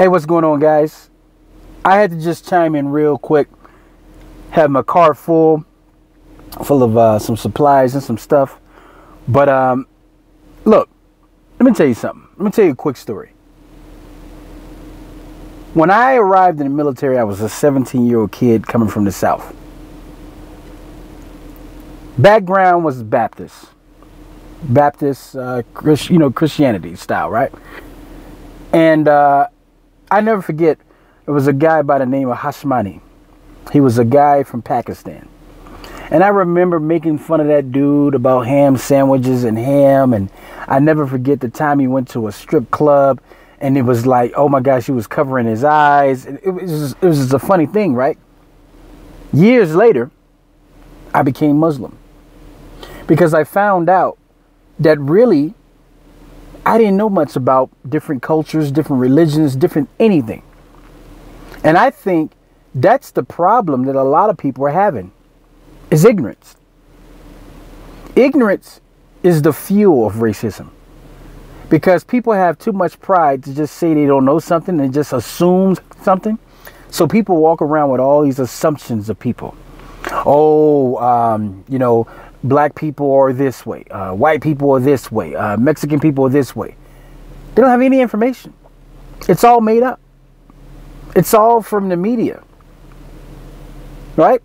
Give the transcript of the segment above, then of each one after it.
Hey, what's going on, guys? I had to just chime in real quick. Have my car full, full of uh, some supplies and some stuff. But um, look, let me tell you something. Let me tell you a quick story. When I arrived in the military, I was a 17 year old kid coming from the South. Background was Baptist, Baptist, uh, you know, Christianity style, right? And uh, I never forget, it was a guy by the name of Hashmani. He was a guy from Pakistan. And I remember making fun of that dude about ham sandwiches and ham. And I never forget the time he went to a strip club and it was like, oh my gosh, he was covering his eyes. It was just, it was just a funny thing, right? Years later, I became Muslim because I found out that really I didn't know much about different cultures, different religions, different anything. And I think that's the problem that a lot of people are having is ignorance. Ignorance is the fuel of racism. Because people have too much pride to just say they don't know something and just assume something. So people walk around with all these assumptions of people. Oh, um, you know, black people are this way, uh, white people are this way, uh, Mexican people are this way. They don't have any information. It's all made up. It's all from the media. Right?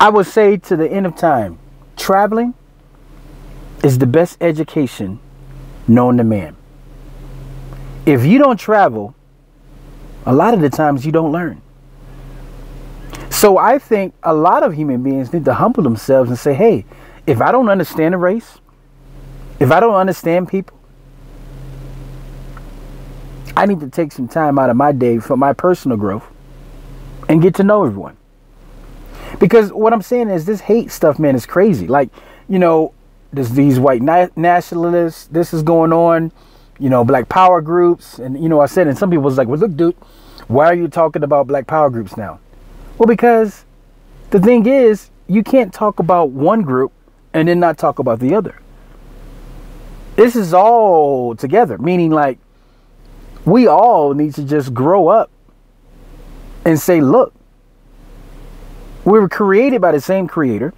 I would say to the end of time, traveling is the best education known to man. If you don't travel, a lot of the times you don't learn. So I think a lot of human beings need to humble themselves and say, hey, if I don't understand a race, if I don't understand people, I need to take some time out of my day for my personal growth and get to know everyone. Because what I'm saying is this hate stuff, man, is crazy. Like, you know, there's these white na- nationalists, this is going on, you know, black power groups. And, you know, I said, and some people was like, well, look, dude, why are you talking about black power groups now? Well, because the thing is, you can't talk about one group and then not talk about the other. This is all together, meaning like we all need to just grow up and say, look, we were created by the same creator.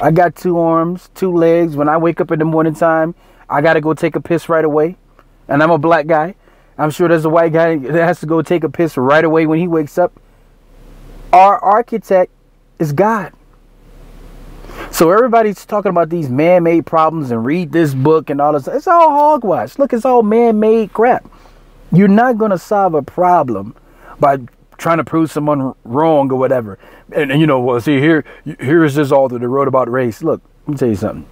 I got two arms, two legs. When I wake up in the morning time, I got to go take a piss right away. And I'm a black guy. I'm sure there's a white guy that has to go take a piss right away when he wakes up. Our architect is God. So everybody's talking about these man-made problems and read this book and all this. It's all hogwash. Look, it's all man-made crap. You're not going to solve a problem by trying to prove someone wrong or whatever. And, and you know, well, see here, here is this author that wrote about race. Look, let me tell you something.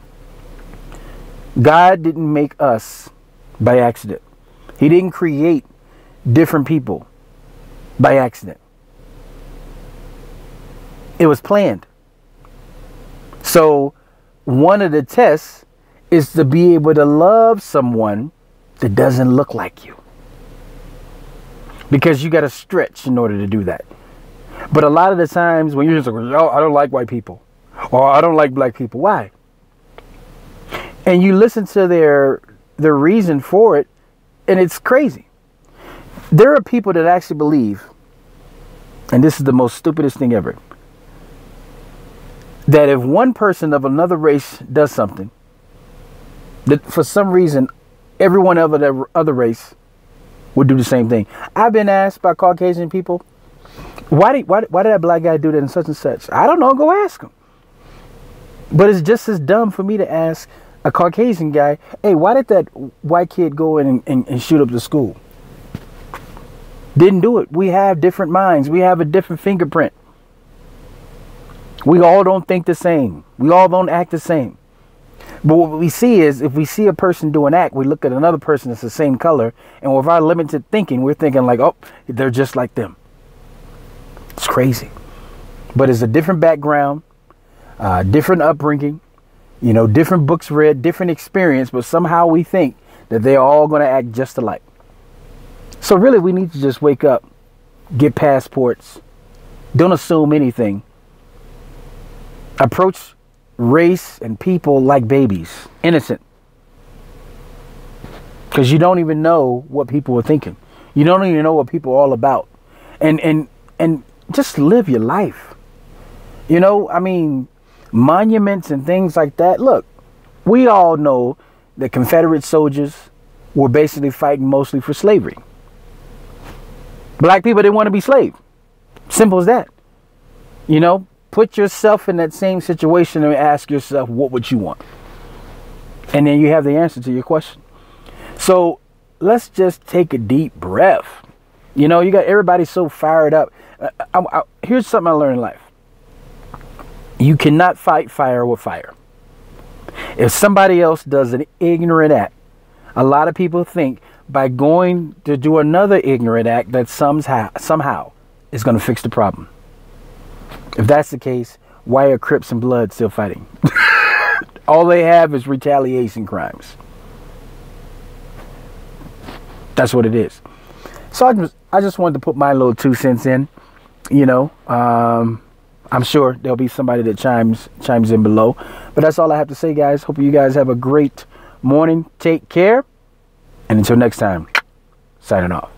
God didn't make us by accident. He didn't create different people by accident. It was planned. So, one of the tests is to be able to love someone that doesn't look like you. Because you got to stretch in order to do that. But a lot of the times when you're just like, oh, I don't like white people, or I don't like black people, why? And you listen to their their reason for it, and it's crazy. There are people that actually believe, and this is the most stupidest thing ever that if one person of another race does something, that for some reason, everyone of the other race would do the same thing. I've been asked by Caucasian people, why did, why, why did that black guy do that and such and such? I don't know. Go ask him. But it's just as dumb for me to ask a Caucasian guy, hey, why did that white kid go in and, and, and shoot up the school? Didn't do it. We have different minds. We have a different fingerprint. We all don't think the same. We all don't act the same. But what we see is if we see a person do an act, we look at another person that's the same color, and with our limited thinking, we're thinking like, oh, they're just like them. It's crazy. But it's a different background, uh, different upbringing, you know, different books read, different experience, but somehow we think that they're all going to act just alike. So really, we need to just wake up, get passports, don't assume anything, approach race and people like babies, innocent. Because you don't even know what people are thinking. You don't even know what people are all about. And and and just live your life. You know, I mean, monuments and things like that. Look, we all know that Confederate soldiers were basically fighting mostly for slavery. Black people didn't want to be slaves. Simple as that. You know, put yourself in that same situation and ask yourself, what would you want? And then you have the answer to your question. So let's just take a deep breath. You know, you got everybody so fired up. I, I, I, here's something I learned in life you cannot fight fire with fire. If somebody else does an ignorant act, a lot of people think by going to do another ignorant act that somehow, somehow is going to fix the problem. If that's the case, why are Crips and Blood still fighting? All they have is retaliation crimes. That's what it is. So I just, I just wanted to put my little two cents in. You know, um, I'm sure there'll be somebody that chimes chimes in below. But that's all I have to say, guys. Hope you guys have a great morning. Take care. And until next time, signing off.